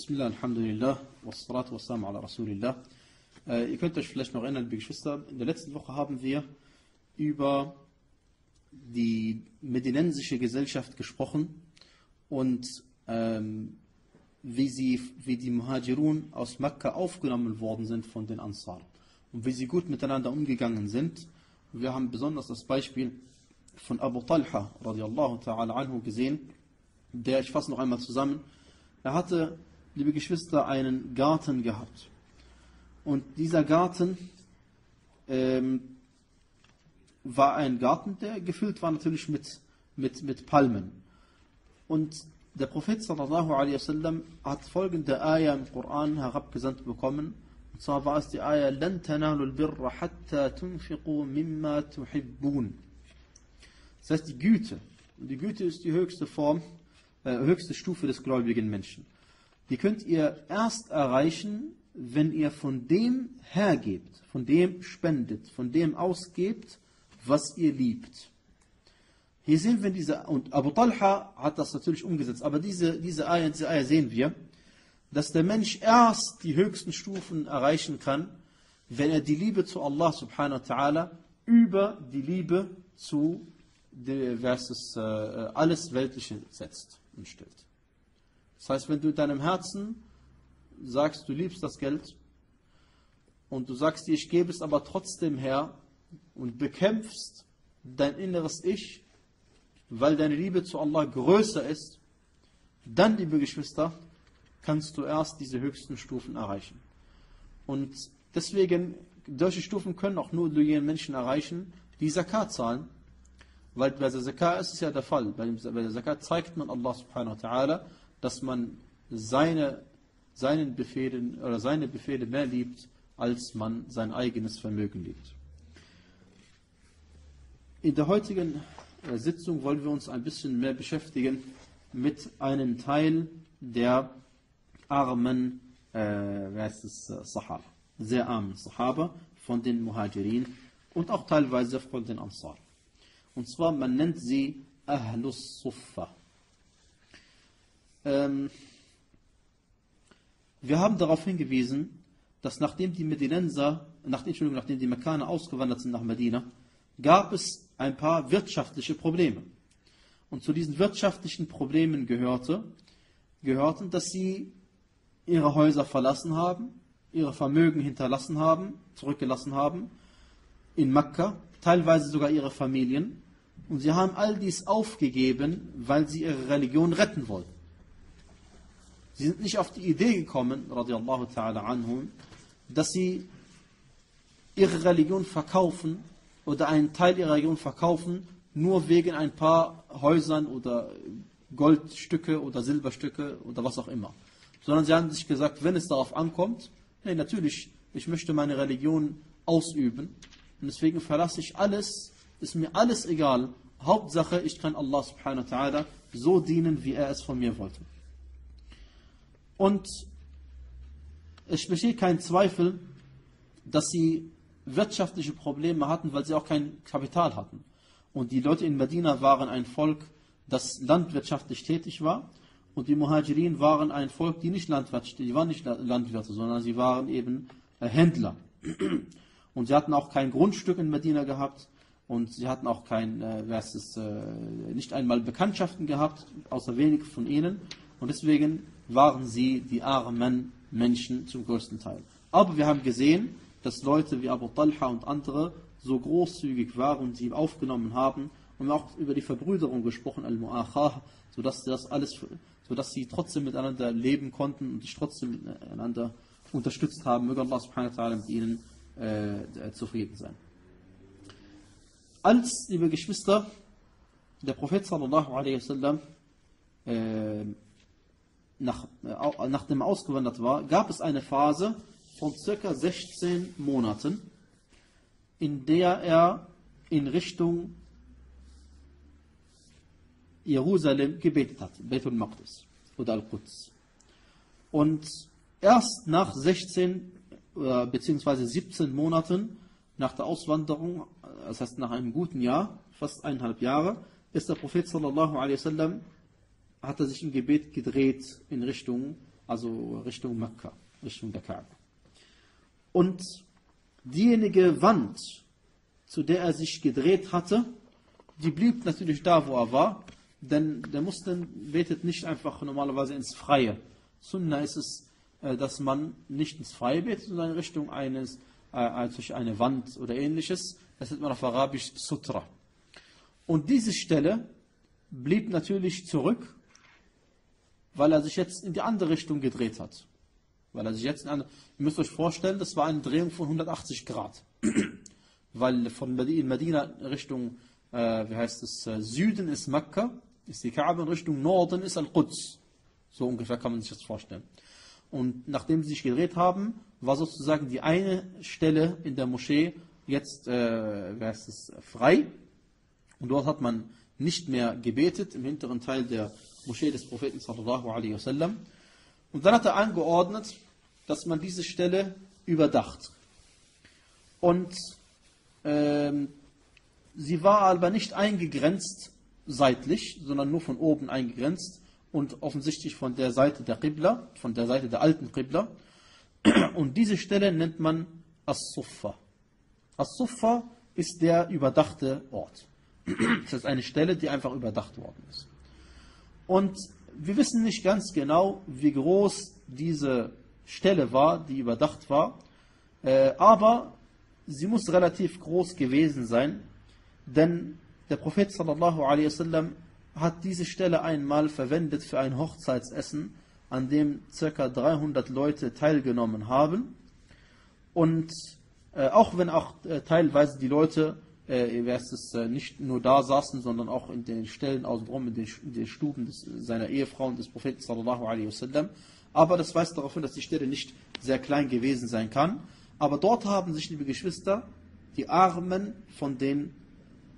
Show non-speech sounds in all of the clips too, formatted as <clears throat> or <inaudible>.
Bismillah, Alhamdulillah, wassalatu wassalamu ala Rasulillah. Äh, ihr könnt euch vielleicht noch erinnern, liebe Geschwister, in der letzten Woche haben wir über die medinensische Gesellschaft gesprochen und ähm, wie, sie, wie die Muhajirun aus Mekka aufgenommen worden sind von den Ansar und wie sie gut miteinander umgegangen sind. Wir haben besonders das Beispiel von Abu Talha radiallahu ta'ala anhu gesehen, der, ich fasse noch einmal zusammen, er hatte, liebe Geschwister, einen Garten gehabt. Und dieser Garten ähm, war ein Garten, der gefüllt war natürlich mit, mit, mit Palmen. Und der Prophet sallallahu alaihi wasallam hat folgende Ayah im Koran herabgesandt bekommen. Und zwar war es die Ayah, لَن تَنَالُوا الْبِرَّ حَتَّى تُنْفِقُوا مِمَّا تُحِبُّونَ Das heißt die Güte. Und die Güte ist die höchste Form, äh, höchste Stufe des gläubigen Menschen. Die könnt ihr erst erreichen, wenn ihr von dem hergebt, von dem spendet, von dem ausgebt, was ihr liebt. Hier sehen wir diese, und Abu Talha hat das natürlich umgesetzt, aber diese, diese Eier, diese Eier sehen wir, dass der Mensch erst die höchsten Stufen erreichen kann, wenn er die Liebe zu Allah subhanahu wa ta'ala über die Liebe zu versus, äh, alles Weltliche setzt und stellt. Das heißt, wenn du in deinem Herzen sagst, du liebst das Geld und du sagst dir, ich gebe es aber trotzdem her und bekämpfst dein inneres Ich, weil deine Liebe zu Allah größer ist, dann, liebe Geschwister, kannst du erst diese höchsten Stufen erreichen. Und deswegen, solche Stufen können auch nur diejenigen Menschen erreichen, die Zakat zahlen. Weil bei der Zakat ist es ja der Fall. Bei der Zakat zeigt man Allah subhanahu wa ta'ala, dass man seine, seinen Befehlen oder seine Befehle mehr liebt, als man sein eigenes Vermögen liebt. In der heutigen Sitzung wollen wir uns ein bisschen mehr beschäftigen mit einem Teil der armen äh, es, Sahaba, sehr armen Sahaba von den Muhajirin und auch teilweise von den Ansar. Und zwar, man nennt sie Ahlus Suffa. Ähm, wir haben darauf hingewiesen, dass nachdem die Medinenser, nach, Entschuldigung, nachdem die Mekkaner ausgewandert sind nach Medina, gab es ein paar wirtschaftliche Probleme. Und zu diesen wirtschaftlichen Problemen gehörte, gehörten, dass sie ihre Häuser verlassen haben, ihre Vermögen hinterlassen haben, zurückgelassen haben, in Mekka, teilweise sogar ihre Familien. Und sie haben all dies aufgegeben, weil sie ihre Religion retten wollten. Sie sind nicht auf die Idee gekommen, radiallahu ta'ala anhum, dass sie ihre Religion verkaufen oder einen Teil ihrer Religion verkaufen, nur wegen ein paar Häusern oder Goldstücke oder Silberstücke oder was auch immer. Sondern sie haben sich gesagt, wenn es darauf ankommt, nee, natürlich, ich möchte meine Religion ausüben und deswegen verlasse ich alles, ist mir alles egal. Hauptsache, ich kann Allah subhanahu wa ta'ala so dienen, wie er es von mir wollte. Und es besteht kein Zweifel, dass sie wirtschaftliche Probleme hatten, weil sie auch kein Kapital hatten. Und die Leute in Medina waren ein Volk, das landwirtschaftlich tätig war. Und die Muhajirin waren ein Volk, die nicht Landwirte, die waren nicht Landwirte, sondern sie waren eben äh, Händler. <clears throat> Und sie hatten auch kein Grundstück in Medina gehabt und sie hatten auch kein, äh, es, äh, nicht einmal Bekanntschaften gehabt, außer wenig von ihnen. Und deswegen waren sie die armen Menschen zum größten Teil. Aber wir haben gesehen, dass Leute wie Abu Talha und andere so großzügig waren und sie aufgenommen haben und auch über die Verbrüderung gesprochen, Al-Mu'akhah, sodass das sodass sie trotzdem miteinander leben konnten und sich trotzdem einander unterstützt haben. Möge Allah subhanahu wa ta'ala mit ihnen äh, zufrieden sein. Als, liebe Geschwister, der Prophet sallallahu alaihi wasallam äh, nach, äh, nachdem er ausgewandert war, gab es eine Phase, von circa 16 Monaten, in der er in Richtung Jerusalem gebetet hat, Bethul Maqdis oder Al-Quds. Und erst nach 16 äh, bzw. 17 Monaten nach der Auswanderung, das heißt nach einem guten Jahr, fast eineinhalb Jahre, ist der Prophet sallallahu alaihi wasallam, hat er sich im Gebet gedreht in Richtung also Richtung Mekka, Richtung der Kaaba. Und diejenige Wand, zu der er sich gedreht hatte, die blieb natürlich da, wo er war, denn der Muslim betet nicht einfach normalerweise ins Freie. Sunna ist es, äh, dass man nicht ins Freie betet, sondern in Richtung eines, äh, also eine Wand oder ähnliches. Das nennt man auf Arabisch Sutra. Und diese Stelle blieb natürlich zurück, weil er sich jetzt in die andere Richtung gedreht hat. Weil er sich jetzt in eine, ihr müsst euch vorstellen, das war eine Drehung von 180 Grad. <clears throat> weil von Medina Richtung, äh, wie heißt es, äh, Süden ist Mekka, ist die Kaaba, in Richtung Norden ist Al-Quds. So ungefähr kann man sich das vorstellen. Und nachdem sie sich gedreht haben, war sozusagen die eine Stelle in der Moschee jetzt, äh, wie heißt es, frei. Und dort hat man nicht mehr gebetet, im hinteren Teil der Moschee des Propheten sallallahu alaihi wasallam. Und dann hat er angeordnet, dass man diese Stelle überdacht. Und ähm, sie war aber nicht eingegrenzt seitlich, sondern nur von oben eingegrenzt und offensichtlich von der Seite der Qibla, von der Seite der alten Qibla. Und diese Stelle nennt man As-Suffa. As-Suffa ist der überdachte Ort. Das ist eine Stelle, die einfach überdacht worden ist. Und wir wissen nicht ganz genau, wie groß diese Stelle war, die überdacht war, äh, aber sie muss relativ groß gewesen sein, denn der Prophet sallallahu alaihi wasallam hat diese Stelle einmal verwendet für ein Hochzeitsessen, an dem ca. 300 Leute teilgenommen haben. Und äh, auch wenn auch äh, teilweise die Leute äh, es, äh, nicht nur da saßen, sondern auch in den Stellen außenrum, in den, in den Stuben des, seiner Ehefrau und des Propheten sallallahu alaihi wasallam. Aber das weist darauf hin, dass die Stelle nicht sehr klein gewesen sein kann. Aber dort haben sich, liebe Geschwister, die Armen von den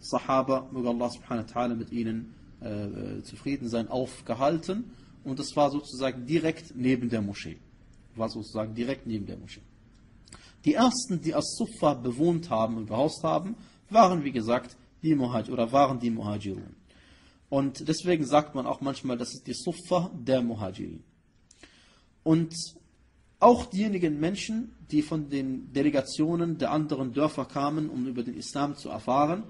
Sahaba, möge Allah subhanahu wa ta'ala mit ihnen äh, zufrieden sein, aufgehalten. Und das war sozusagen direkt neben der Moschee. War sozusagen direkt neben der Moschee. Die ersten, die As-Suffa bewohnt haben und behaust haben, waren wie gesagt die Muhajir oder waren die Muhajirun. Und deswegen sagt man auch manchmal, das ist die Suffa der Muhajirin. Und auch diejenigen Menschen, die von den Delegationen der anderen Dörfer kamen, um über den Islam zu erfahren,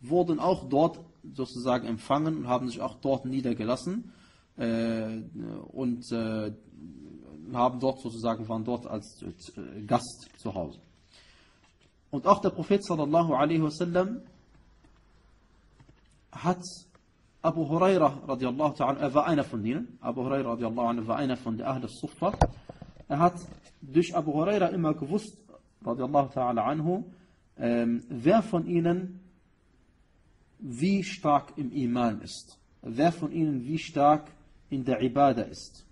wurden auch dort sozusagen empfangen und haben sich auch dort niedergelassen äh, und äh, haben dort sozusagen, waren dort als äh, Gast zu Hause. Und auch der Prophet sallallahu alaihi wasallam hat Abu Huraira radiallahu ta'ala, er war einer von ihnen, Abu Huraira radiallahu anhu war einer von der Ahl Suffa. Er hat durch Abu Huraira immer gewusst, radiallahu ta'ala anhu, ähm, wer von ihnen wie stark im Iman ist. Wer von ihnen wie stark in der Ibadah ist.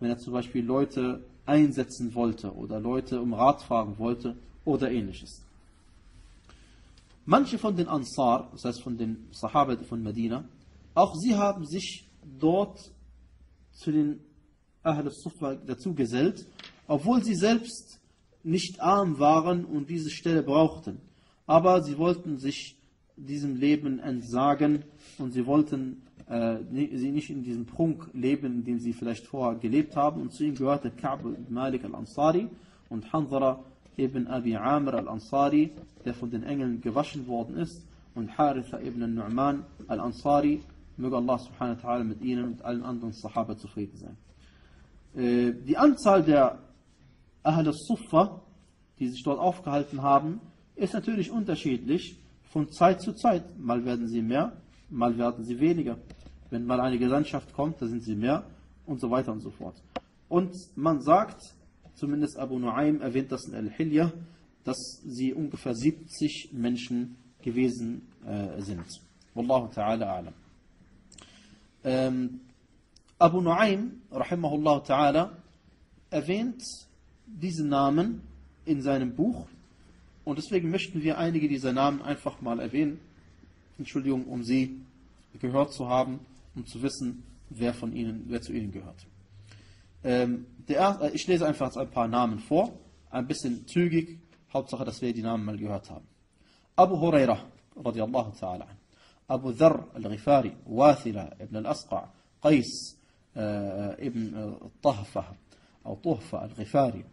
Wenn er zum Beispiel Leute einsetzen wollte oder Leute um Rat fragen wollte oder ähnliches. Manche von den Ansar, das heißt von den Sahaba von Medina, auch sie haben sich dort zu den Ahl al-Sufa dazu gesellt, obwohl sie selbst nicht arm waren und diese Stelle brauchten. Aber sie wollten sich diesem Leben entsagen und sie wollten äh, sie nicht in diesem Prunk leben, in dem sie vielleicht vorher gelebt haben. Und zu ihnen gehörte Ka'b Malik al-Ansari und Hanzara ibn Abi Amr al-Ansari, der von den Engeln gewaschen worden ist, und Haritha ibn Nu'man al-Ansari, möge Allah subhanahu wa ta'ala mit ihnen und allen anderen Sahaba zufrieden sein. Äh, die Anzahl der Ahl al-Suffa, die sich dort aufgehalten haben, ist natürlich unterschiedlich von Zeit zu Zeit. Mal werden sie mehr, mal werden sie weniger. Wenn mal eine Gesandtschaft kommt, da sind sie mehr und so weiter und so fort. Und man sagt, zumindest Abu Nu'aym erwähnt das in Al-Hilya, dass sie ungefähr 70 Menschen gewesen äh, sind. Wallahu ta'ala a'lam. Ähm, Abu Nu'aym, rahimahullah ta'ala, erwähnt diesen Namen in seinem Buch und deswegen möchten wir einige dieser Namen einfach mal erwähnen. Entschuldigung, um sie gehört zu haben, um zu wissen, wer von ihnen, wer zu ihnen gehört. Ähm, der, äh, ich lese einfach ein paar Namen vor, ein bisschen zügig, Hauptsache, dass wir die Namen mal gehört haben. Abu Huraira, radiallahu ta'ala. Abu Dharr al-Ghifari, Wathila ibn al-Asqa, Qais äh, ibn äh, Tahfa, أو طهفة الغفاري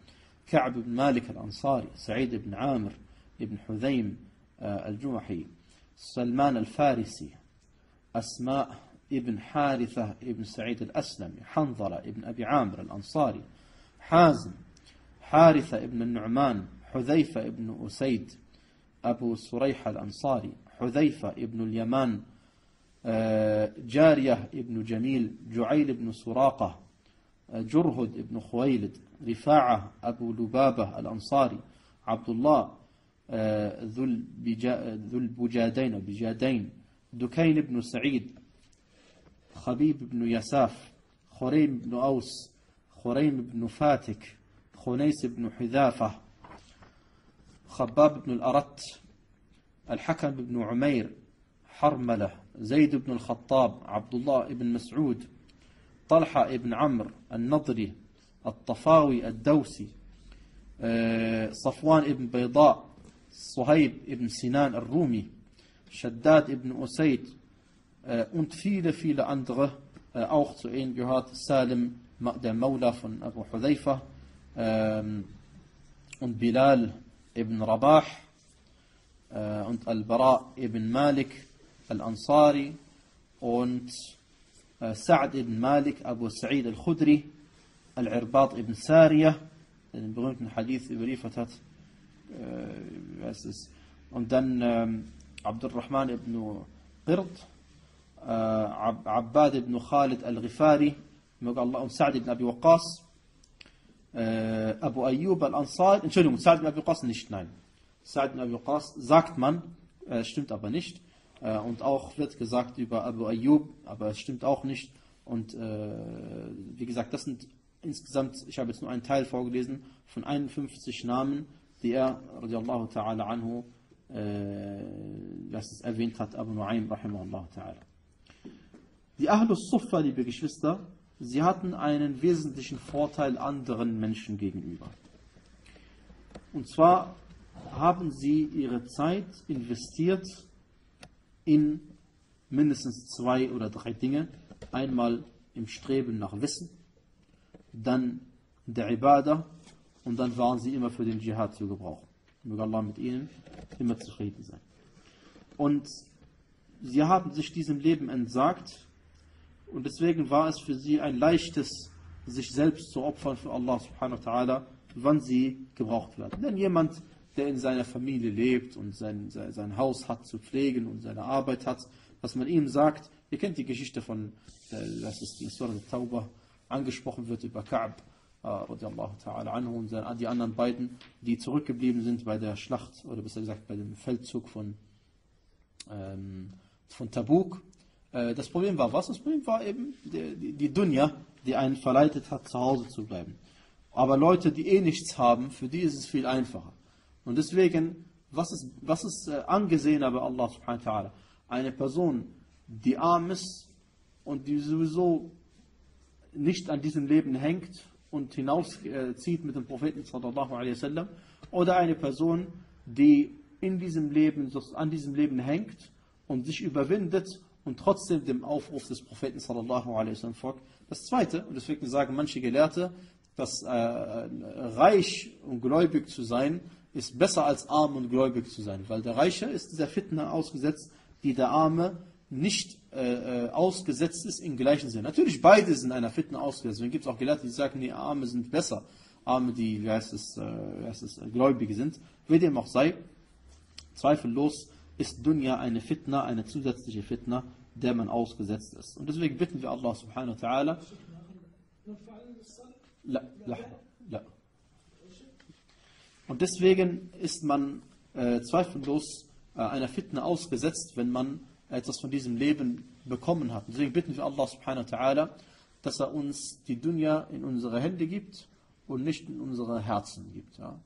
كعب بن مالك الأنصاري سعيد بن عامر بن حذيم آه، الجمحي سلمان الفارسي أسماء ابن حارثة ابن سعيد الأسلمي حنظلة ابن أبي عامر الأنصاري حازم حارثة ابن النعمان حذيفة ابن أسيد أبو سريحة الأنصاري حذيفة ابن اليمان آه، جارية ابن جميل جعيل بن سراقة آه، جرهد ابن خويلد رفاعة أبو لبابة الأنصاري عبد الله آه، ذو البجا- ذو البجادين بجادين دكين بن سعيد خبيب بن يساف خريم بن أوس خريم بن فاتك خنيس بن حذافة خباب بن الأرت الحكم بن عمير حرملة زيد بن الخطاب عبد الله بن مسعود طلحة بن عمرو النضري الطفاوي الدوسي آه، صفوان بن بيضاء صهيب بن سنان الرومي شداد بن أسيد und viele, viele andere. Äh, auch zu ihnen gehört Salim, der Maula von Abu Hudhaifa ähm, und Bilal ibn Rabah äh, und Al-Bara ibn Malik Al-Ansari und äh, Sa'd ibn Malik Abu Sa'id Al-Khudri Al-Irbad ibn Sariyah, der den berühmten Hadith überliefert hat. Äh? Und dann ähm, Abdurrahman ibn Qird, äh, Abbad ibn Khalid al-Ghifari, möge Allah und Sa'd ibn Abi Waqqas, Abu Ayyub al-Ansari, Entschuldigung, Sa'd ibn Abi Waqqas nicht, nein. Sa'd ibn Abi Waqqas sagt man, stimmt aber nicht. Und auch wird gesagt über Abu Ayyub, aber es stimmt auch nicht. Und wie gesagt, das sind insgesamt, ich habe jetzt nur einen Teil vorgelesen, von 51 Namen, die er, radiallahu ta'ala anhu, äh, es erwähnt hat, Abu Nu'aym, rahimahullah ta'ala. Die Ahlus Suffa, liebe Geschwister, sie hatten einen wesentlichen Vorteil anderen Menschen gegenüber. Und zwar haben sie ihre Zeit investiert in mindestens zwei oder drei Dinge. Einmal im Streben nach Wissen, dann der Ibadah und dann waren sie immer für den Dschihad zu gebrauchen. Möge Allah mit ihnen immer zufrieden sein. Und sie haben sich diesem Leben entsagt und deswegen war es für sie ein leichtes, sich selbst zu opfern für Allah subhanahu wa ta'ala, wann sie gebraucht werden. Denn jemand, der in seiner Familie lebt und sein, sein, Haus hat zu pflegen und seine Arbeit hat, was man ihm sagt, ihr kennt die Geschichte von, äh, das ist die Surah Tauba, angesprochen wird über Ka'b, äh, radiallahu anhu und die anderen beiden, die zurückgeblieben sind bei der Schlacht, oder besser gesagt bei dem Feldzug von, ähm, von Tabuk. Äh, das Problem war was? Das Problem war eben die, die, Dunja, die einen verleitet hat, zu Hause zu bleiben. Aber Leute, die eh nichts haben, für die ist es viel einfacher. Und deswegen, was ist, was ist äh, angesehener bei Allah subhanahu wa ta'ala? Eine Person, die arm ist und die sowieso nicht an diesem Leben hängt und hinauszieht mit dem Propheten sallallahu alaihi wasallam oder eine Person, die in diesem Leben, an diesem Leben hängt und sich überwindet und trotzdem dem Aufruf des Propheten sallallahu alaihi wasallam folgt. Das zweite, und deswegen sagen manche Gelehrte, dass äh, reich und gläubig zu sein, ist besser als arm und gläubig zu sein, weil der Reiche ist dieser Fitna ausgesetzt, die der Arme nicht äh, äh, ausgesetzt ist im gleichen Sinn. Natürlich beide sind einer Fitna ausgesetzt. Deswegen gibt es auch Gelehrte, die sagen, nee, Arme sind besser. Arme, die, wie heißt es, äh, wie heißt es, äh, Gläubige sind. Wie dem auch sei, zweifellos ist Dunya eine Fitna, eine zusätzliche Fitna, der man ausgesetzt ist. Und deswegen bitten wir Allah subhanahu wa ta'ala, und deswegen ist man äh, zweifellos äh, einer Fitna ausgesetzt, wenn man etwas von diesem Leben bekommen hat. Und deswegen bitten wir Allah subhanahu wa ta'ala, dass er uns die Dunya in unsere Hände gibt und nicht in unsere Herzen gibt. Ja?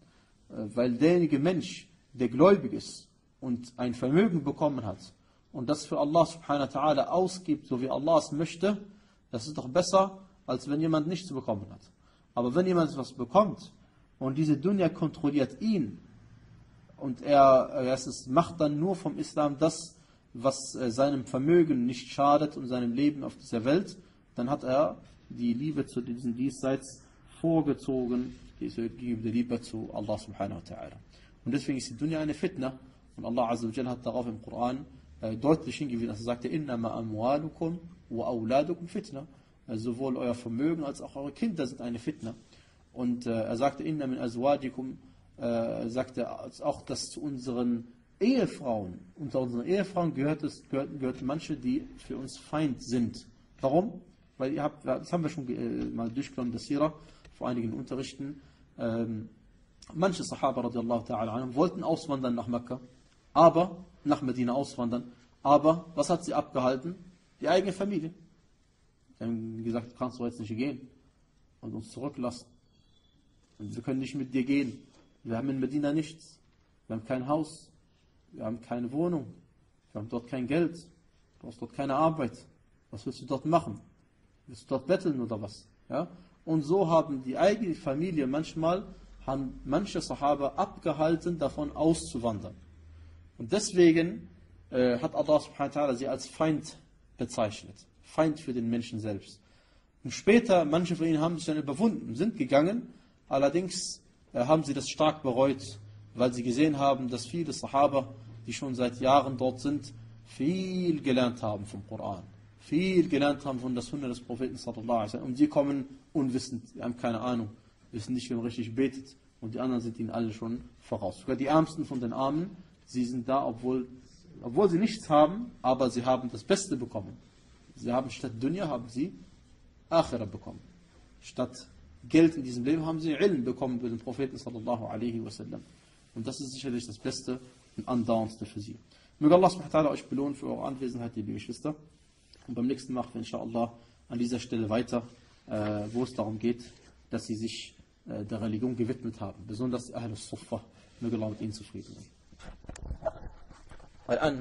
Äh, weil derjenige Mensch, der gläubig ist und ein Vermögen bekommen hat und das für Allah subhanahu wa ta'ala ausgibt, so wie Allah es möchte, das ist doch besser, als wenn jemand nichts bekommen hat. Aber wenn jemand was bekommt und diese Dunya kontrolliert ihn und er, äh, es ist, macht dann nur vom Islam das, was äh, seinem Vermögen nicht schadet und seinem Leben auf dieser Welt, dann hat er die Liebe zu diesem Diesseits vorgezogen der Liebe zu Allah subhanahu wa ta'ala. Und deswegen ist die Dunya eine Fitna. Und Allah Azza wa hat darauf im Koran äh, deutlich hingewiesen, dass er sagte, innama amwalukum wa auladukum fitna. Also sowohl euer Vermögen als auch eure Kinder sind eine Fitna. Und äh, er sagte, inna min azwajikum, äh, sagte auch, dass zu unseren Ehefrauen, unter unseren Ehefrauen gehört es, gehört, gehört manche, die für uns Feind sind. Warum? Weil ihr habt, das haben wir schon äh, mal durchgenommen, das Sira, vor einigen Unterrichten. Ähm, manche Sahaba radiallahu ta'ala wollten auswandern nach Mekka, aber, nach Medina auswandern, aber was hat sie abgehalten? Die eigene Familie. Sie haben gesagt, du kannst doch jetzt nicht gehen und uns zurücklassen. Und wir können nicht mit dir gehen. Wir haben in Medina nichts. Wir haben kein Haus. Wir haben keine Wohnung. Wir haben dort kein Geld. Du hast dort keine Arbeit. Was willst du dort machen? Willst du dort betteln oder was? Ja? Und so haben die eigene Familie manchmal, haben manche Sahaba abgehalten, davon auszuwandern. Und deswegen äh, hat Allah subhanahu wa ta'ala sie als Feind bezeichnet. Feind für den Menschen selbst. Und später, manche von ihnen haben sich dann überwunden, sind gegangen, allerdings äh, haben sie das stark bereut, weil sie gesehen haben, dass viele Sahaba, die schon seit Jahren dort sind, viel gelernt haben vom Koran. Viel gelernt haben von der Sunna des Propheten sallallahu Und die kommen unwissend, die haben keine Ahnung, wissen nicht, wie man richtig betet. Und die anderen sind ihnen alle schon voraus. Sogar die Ärmsten von den Armen, sie sind da, obwohl, obwohl sie nichts haben, aber sie haben das Beste bekommen. Sie haben statt Dunya, haben sie Akhira bekommen. Statt Geld in diesem Leben haben sie Ilm bekommen für den Propheten sallallahu alaihi wasallam. Und das ist sicherlich das Beste und Andauerndste für sie. Möge Allah subhanahu euch belohnen für eure Anwesenheit, liebe Geschwister. Und beim nächsten machen wir inshallah an dieser Stelle weiter, äh, wo es darum geht, dass sie sich äh, der Religion gewidmet haben. Besonders die Ahl Sufa. Möge Allah mit ihnen zufrieden sein. والآن